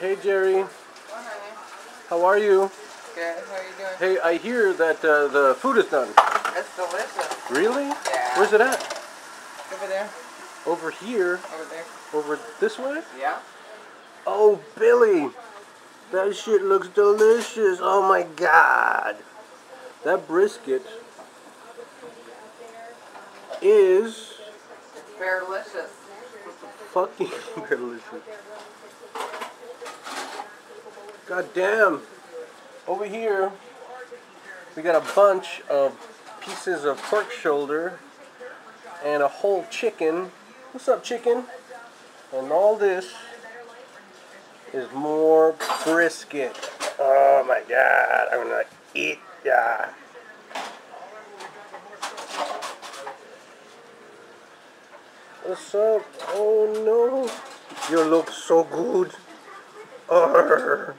Hey Jerry, how are you? Good. How are you doing? Hey, I hear that uh, the food is done. It's delicious. Really? Yeah. Where's it at? Over there. Over here? Over there. Over this way? Yeah. Oh, Billy, that shit looks delicious. Oh my god. That brisket is Delicious. fucking delicious. God damn. Over here, we got a bunch of pieces of pork shoulder and a whole chicken. What's up, chicken? And all this is more brisket. Oh my god, I'm gonna eat ya. What's up? Oh no. You look so good. Arr.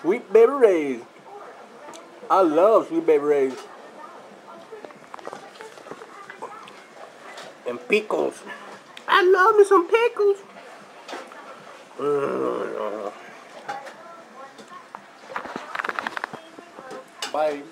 Sweet Baby Ray's. I love Sweet Baby Ray's. And pickles. I love me some pickles. Mm. Bye.